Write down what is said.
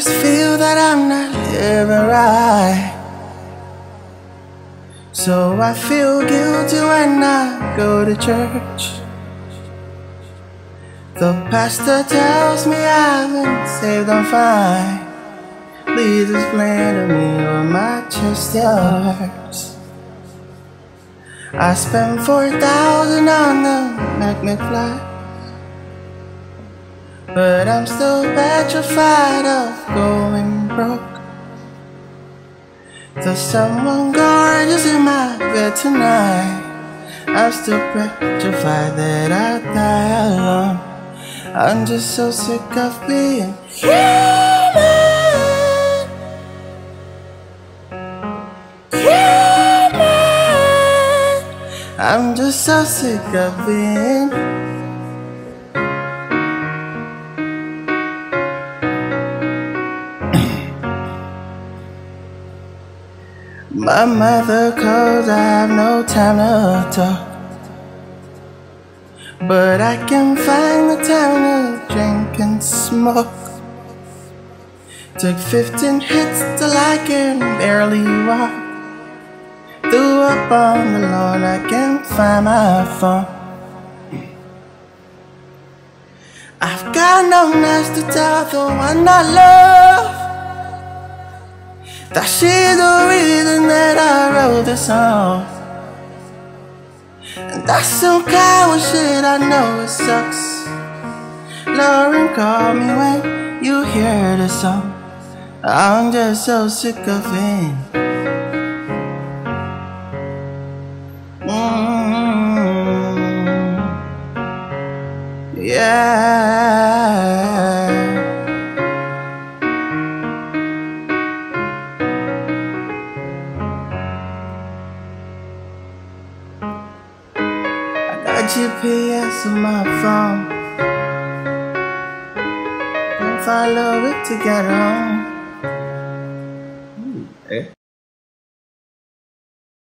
just feel that I'm not living right. So I feel guilty when I go to church. The pastor tells me I've been saved, I'm fine. Please explain to me why my chest hurts. I spent four thousand on the Marty McFly. But I'm still petrified of going broke. There's someone gorgeous in my bed tonight. I'm still petrified that I die alone. I'm just so sick of being human. Human. I'm just so sick of being. My mother calls, I have no time to talk. But I can find the time to drink and smoke. Took 15 hits till I can barely walk. Threw up on the lawn, I can't find my phone. I've got no nice to tell the one I love. That she's the This song. And that's some kind of shit, I know it sucks. Lauren, call me when you hear the song. I'm just so sick of it. Mm, yeah. GPS on my phone. Can follow it to get home.